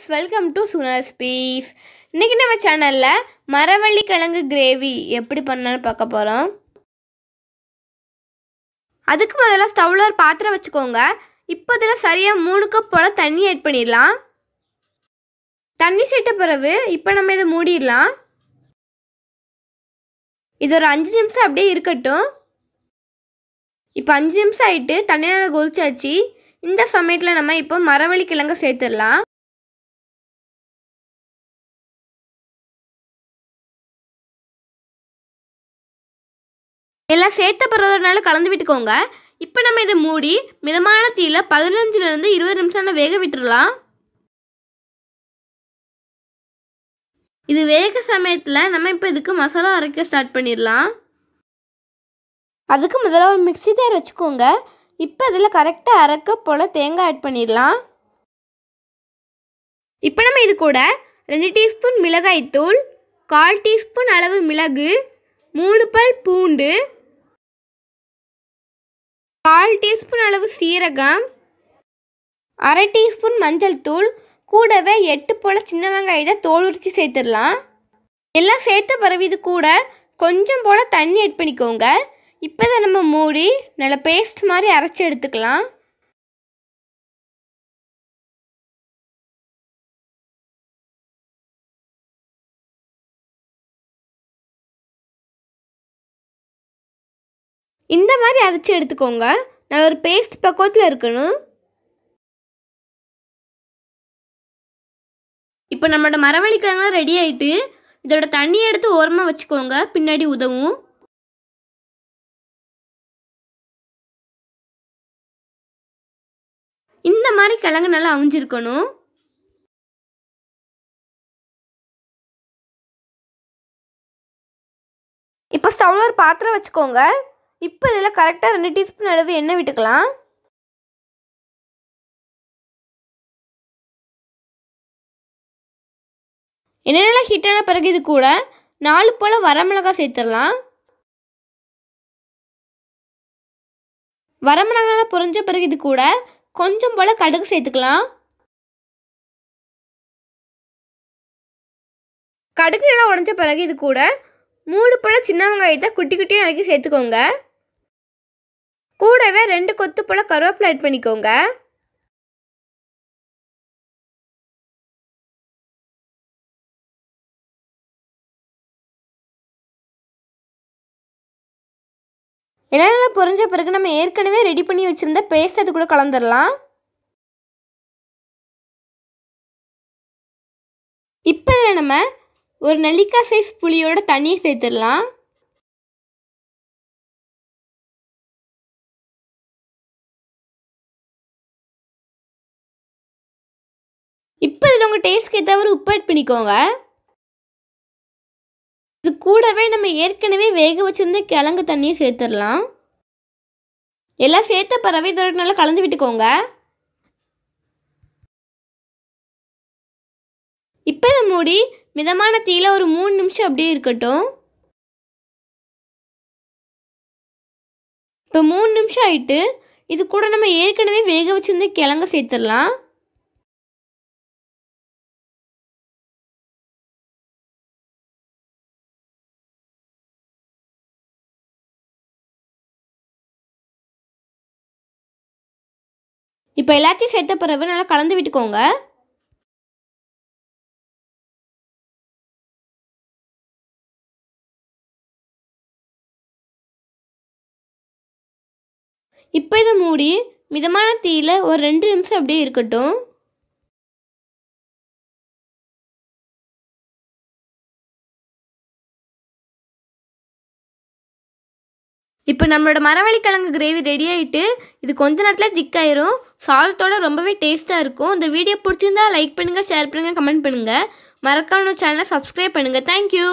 Friends welcome to சுனா ஸ்பீஸ் இன்றைக்கி நம்ம சேனலில் மரவள்ளி கிழங்கு கிரேவி எப்படி பண்ணலான்னு பார்க்க போகிறோம் அதுக்கு முதல்ல ஸ்டவ்வில் ஒரு பாத்திரம் வச்சுக்கோங்க. இப்போ இதில் சரியாக மூணு கப் போல் தண்ணி ஆட் பண்ணிடலாம். தண்ணி சேர்த்த பிறகு இப்போ நம்ம இதை மூடிடலாம். இது ஒரு அஞ்சு நிமிஷம் அப்படியே இருக்கட்டும். இப்போ அஞ்சு நிமிஷம் ஆகிட்டு தண்ணியில் கொதிச்சாச்சு. இந்த சமயத்தில் நம்ம இப்போ மரவள்ளி கிழங்கு சேர்த்துடலாம். எல்லாம் சேர்த்த பிறகுனால கலந்து விட்டுக்கோங்க. இப்போ நம்ம இதை மூடி மிதமான தீயில பதினஞ்சுலேருந்து இருபது நிமிஷம் வேக விட்டுடலாம் இது வேக சமயத்தில் நம்ம இப்போ இதுக்கு மசாலா அரைக்க ஸ்டார்ட் பண்ணிடலாம். அதுக்கு முதல்ல ஒரு மிக்ஸி ஜார் வச்சுக்கோங்க. இப்போ இதில் கரெக்டாக அரைக்க போல் தேங்காய் ஆட் பண்ணிடலாம். இப்போ நம்ம இது கூட ரெண்டு டீஸ்பூன் மிளகாய்த்தூள் கால் டீஸ்பூன் அளவு மிளகு மூணு பல் பூண்டு டீஸ்பூன் அளவு சீரகம் அரை டீஸ்பூன் மஞ்சள் தூள் கூடவே எட்டு போல் சின்ன வெங்காயத்தை தோல் உரித்து சேர்த்துடலாம். எல்லாம் சேர்த்த பிறகு இது கூட கொஞ்சம் போல் தண்ணி ஆட் பண்ணிக்கோங்க. இப்போ தான் நம்ம மூடி நல்லா பேஸ்ட் மாதிரி அரைச்சி எடுத்துக்கலாம். இந்த மாதிரி அரைச்சி எடுத்துக்கோங்க. நல்ல ஒரு பேஸ்ட் பக்குவத்தில் இருக்கணும். இப்போ நம்மளோட மரவள்ளிக்கிழங்குலாம் ரெடி ஆகிட்டு இதோட தண்ணியை எடுத்து ஓரமாக வச்சுக்கோங்க. பின்னாடி உதவும். இந்த மாதிரி கிழங்கு நல்லா அவிஞ்சிருக்கணும். இப்போ ஸ்டவ்வில் ஒரு பாத்திரம் வச்சுக்கோங்க. இப்போ இதில் கரெக்டாக ரெண்டு டீஸ்பூன் அளவு எண்ணெய் விட்டுக்கலாம். என்னென்னலாம் நல்லா ஹீட்டான பிறகு இது கூட நாலு போல் வரமிளகாய் சேர்த்துடலாம். வரமிளகாய் புரிஞ்ச பிறகு இது கூட கொஞ்சம் போல் கடுகு சேர்த்துக்கலாம். கடுகு நல்லா உடஞ்ச பிறகு இது கூட மூணு போல் சின்ன வெங்காயத்தை குட்டி குட்டியாக நறுக்கி சேர்த்துக்கோங்க. கூடவே ரெண்டு கொத்து போல் கருவேப்பிலை ஆட் பண்ணிக்கோங்க. எல்லாம் பொறிஞ்ச பிறகு நம்ம ஏற்கனவே ரெடி பண்ணி வச்சுருந்த பேஸ்ட் அது கூட கலந்துடலாம் இப்போ இதில் நம்ம ஒரு நெல்லிக்காய் சைஸ் புளியோட தண்ணியை சேர்த்துடலாம். உங்கள் டேஸ்ட்க்கு ஏற்றவர் உப்பு ஆட் பண்ணிக்கோங்க. இது கூடவே நம்ம ஏற்கனவே வேக வச்சுருந்த கிழங்கு தண்ணியை சேர்த்துடலாம். எல்லாம் சேர்த்த பறவை இதோட நல்லா கலந்து விட்டுக்கோங்க. இப்போ இதை மூடி மிதமான தீயில ஒரு மூணு நிமிஷம் அப்படியே இருக்கட்டும். இப்போ மூணு நிமிஷம் ஆயிட்டு இது கூட நம்ம ஏற்கனவே வேக வச்சுருந்த கிழங்க சேர்த்துடலாம். இப்போ எல்லாத்தையும் சேர்த்த பிறகு நல்லா கலந்து விட்டுக்கோங்க. இப்போ இதை மூடி மிதமான தீயில் ஒரு ரெண்டு நிமிஷம் அப்படியே இருக்கட்டும். இப்போ நம்மளோட மரவள்ளிக்கிழங்கு கிரேவி ரெடி ஆகிட்டு இது கொஞ்ச நேரத்தில் திக்காயிரும் சாதத்தோட ரொம்பவே டேஸ்ட்டாக இருக்கும். இந்த வீடியோ பிடிச்சிருந்தா லைக் பண்ணுங்கள் ஷேர் பண்ணுங்கள் கமெண்ட் பண்ணுங்கள் மறக்காம சேனலை சப்ஸ்கிரைப் பண்ணுங்கள் தேங்க்யூ